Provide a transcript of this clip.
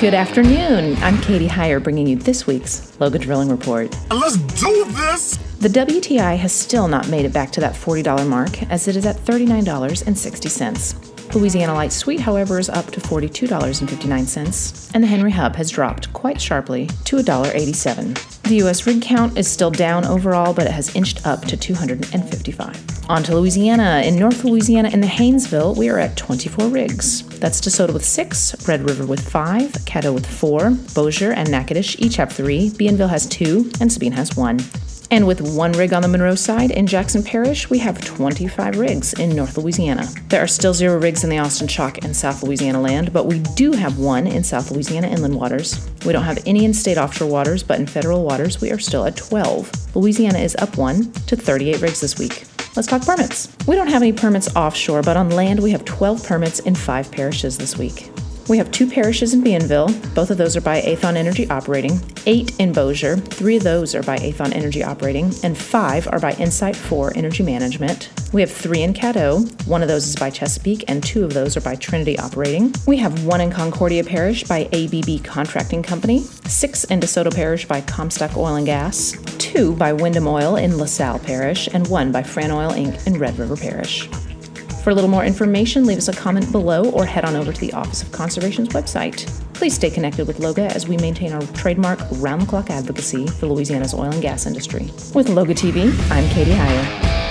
Good afternoon. I'm Kati Hyer bringing you this week's LOGA Drilling Report. Let's do this! The WTI has still not made it back to that $40 mark as it is at $39.60. Louisiana Light Sweet, however, is up to $42.59, and the Henry Hub has dropped quite sharply to $1.87. The U.S. rig count is still down overall, but it has inched up to 255. On to Louisiana. In North Louisiana, in the Haynesville, we are at 24 rigs. That's DeSoto with six, Red River with five, Caddo with four, Bossier and Natchitoches each have three, Bienville has two, and Sabine has one. And with one rig on the Monroe side in Jackson Parish, we have 25 rigs in North Louisiana. There are still zero rigs in the Austin Chalk and South Louisiana land, but we do have one in South Louisiana inland waters. We don't have any in state offshore waters, but in federal waters, we are still at 12. Louisiana is up one to 38 rigs this week. Let's talk permits. We don't have any permits offshore, but on land, we have 12 permits in five parishes this week. We have two parishes in Bienville. Both of those are by Aethon Energy Operating. Eight in Bossier. Three of those are by Aethon Energy Operating. And five are by Insight 4 Energy Management. We have three in Caddo. One of those is by Chesapeake, and two of those are by Trinity Operating. We have one in Concordia Parish by ABB Contracting Company. Six in DeSoto Parish by Comstock Oil and Gas. Two by Wyndham Oil in LaSalle Parish. And one by Fran Oil Inc. in Red River Parish. For a little more information, leave us a comment below or head on over to the Office of Conservation's website. Please stay connected with Loga as we maintain our trademark round the clock advocacy for Louisiana's oil and gas industry. With Loga TV, I'm Kati Hyer.